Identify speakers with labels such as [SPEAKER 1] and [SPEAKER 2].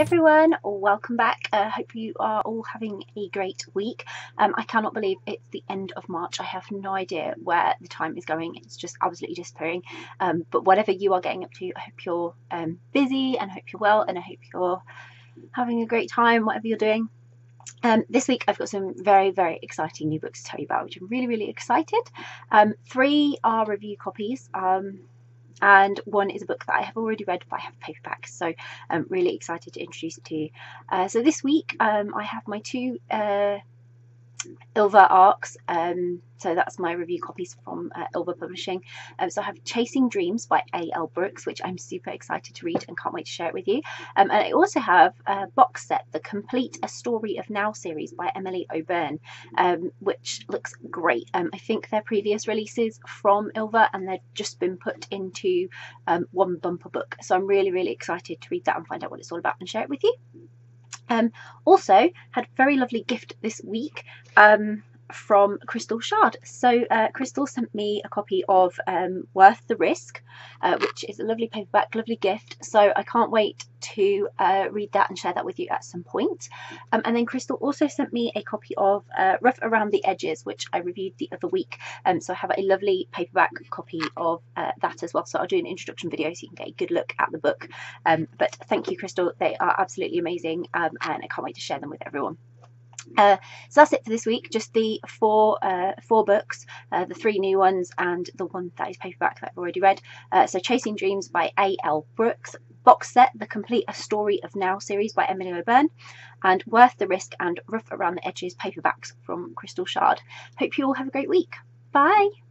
[SPEAKER 1] everyone, welcome back. I uh, hope you are all having a great week. Um, I cannot believe it's the end of March. I have no idea where the time is going. It's just absolutely disappearing. Um, but whatever you are getting up to, I hope you're um, busy and I hope you're well and I hope you're having a great time, whatever you're doing. Um, this week I've got some very, very exciting new books to tell you about, which I'm really, really excited. Um, three are review copies. Um, and one is a book that I have already read but I have paperback so I'm really excited to introduce it to you. Uh, so this week um, I have my two uh, Ylva arcs. Um, so that's my review copies from uh, Ylva Publishing. Um, so I have Chasing Dreams by A.L. Brooks, which I'm super excited to read and can't wait to share it with you. Um, and I also have a box set, The Complete A Story of Now series by Emily O'Beirne, um, which looks great. Um, I think they're previous releases from Ylva and they've just been put into um, one bumper book. So I'm really, really excited to read that and find out what it's all about and share it with you. Um, also, had very lovely gift this week. Um, from Crystal Chard. So uh, Crystal sent me a copy of um, Worth the Risk, uh, which is a lovely paperback, lovely gift. So I can't wait to uh, read that and share that with you at some point. Um, and then Crystal also sent me a copy of uh, Rough Around the Edges, which I reviewed the other week. Um, so I have a lovely paperback copy of uh, that as well. So I'll do an introduction video so you can get a good look at the book. Um, but thank you, Crystal. They are absolutely amazing um, and I can't wait to share them with everyone. Uh, so that's it for this week. Just the four uh, four books, uh, the three new ones, and the one that is paperback that I've already read. Uh, so Chasing Dreams by A. L. Brooks, box set, The Complete A Story of Now series by Emily O'Beirne, and Worth the Risk and Rough Around the Edges paperbacks from Crystal Chard. Hope you all have a great week. Bye.